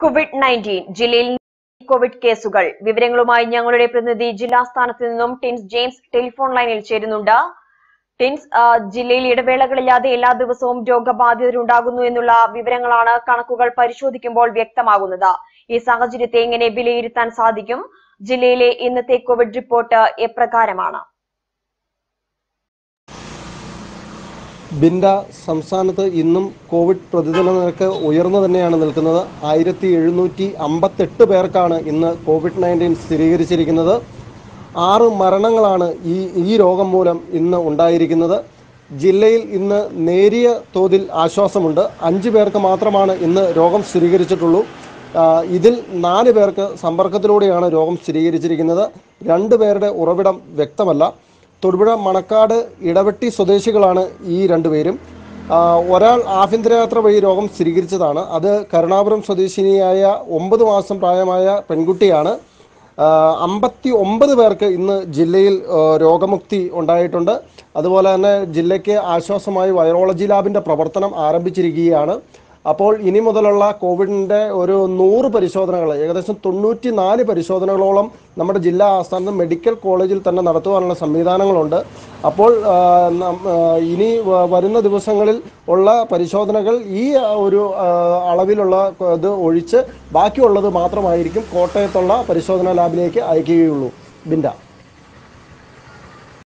Covid nineteen ജില്ലയിൽ Covid കേസുകൾ. വിവരങ്ങളുമായി ഞങ്ങളുടെ പ്രതിനിധി ജില്ലാസ്ഥാനത്ത് നിന്നും ടിൻസ് ജെയിംസ് ടെലിഫോൺ ലൈനിൽ ചേരുന്നുണ്ട്. ടിൻസ് ജില്ലയിൽ ഇടവേളകളില്ലാതെ എല്ലാ ദിവസവും രോഗബാധിതരുണ്ടാകുന്നു എന്നുള്ള വിവരങ്ങളാണ് കണക്കുകൾ പരിശോധിക്കുമ്പോൾ വ്യക്തമാകുന്നത്. ഈ സാഹചര്യത്തെ എങ്ങനെ വിലയിരുത്താൻ സാധിക്കും? ജില്ലയിലെ ഇന്നത്തെ കോവിഡ് റിപ്പോർട്ട് എപ്രകാരമാണ്? ബിൻഡ സംസ്ഥാനത്ത് ഇന്നും കോവിഡ് പ്രതിദിന നിരക്ക് ഉയർന്നു തന്നെയാണ് നിൽക്കുന്നത്. ആയിരത്തി എഴുന്നൂറ്റി അമ്പത്തെട്ട് പേർക്കാണ് ഇന്ന് കോവിഡ് നയന്റീൻ സ്ഥിരീകരിച്ചിരിക്കുന്നത്. ആറ് മരണങ്ങളാണ് ഈ ഈ രോഗം മൂലം ഇന്ന് ഉണ്ടായിരിക്കുന്നത്. ജില്ലയിൽ ഇന്ന് നേരിയ തോതിൽ ആശ്വാസമുണ്ട്. അഞ്ച് പേർക്ക് മാത്രമാണ് ഇന്ന് രോഗം സ്ഥിരീകരിച്ചിട്ടുള്ളൂ. ഇതിൽ നാല് പേർക്ക് സമ്പർക്കത്തിലൂടെയാണ് രോഗം സ്ഥിരീകരിച്ചിരിക്കുന്നത്. രണ്ട് പേരുടെ ഉറവിടം വ്യക്തമല്ല. തൊടുപുഴ മണക്കാട് ഇടവെട്ടി സ്വദേശികളാണ് ഈ രണ്ടുപേരും. ഒരാൾ ആഭ്യന്തരയാത്ര വഴി രോഗം സ്ഥിരീകരിച്ചതാണ്. അത് കരുണാപുരം സ്വദേശിനിയായ ഒമ്പത് മാസം പ്രായമായ പെൺകുട്ടിയാണ്. അമ്പത്തി ഒമ്പത് പേർക്ക് ഇന്ന് ജില്ലയിൽ രോഗമുക്തി ഉണ്ടായിട്ടുണ്ട്. അതുപോലെ തന്നെ ജില്ലയ്ക്ക് ആശ്വാസമായി വൈറോളജി ലാബിന്റെ പ്രവർത്തനം ആരംഭിച്ചിരിക്കുകയാണ്. അപ്പോൾ ഇനി മുതലുള്ള കോവിഡിന്റെ ഒരു നൂറ് പരിശോധനകൾ ഏകദേശം തൊണ്ണൂറ്റി നാല് പരിശോധനകളോളം നമ്മുടെ ജില്ലാ ആസ്ഥാനത്ത് മെഡിക്കൽ കോളേജിൽ തന്നെ നടത്തുവാനുള്ള സംവിധാനങ്ങളുണ്ട്. അപ്പോൾ ഇനി വരുന്ന ദിവസങ്ങളിൽ ഉള്ള പരിശോധനകൾ ഈ ഒരു അളവിലുള്ള ഇത് ഒഴിച്ച് ബാക്കിയുള്ളത് മാത്രമായിരിക്കും കോട്ടയത്തുള്ള പരിശോധനാ ലാബിലേക്ക് അയക്കുകയുള്ളൂ. ബിൻഡ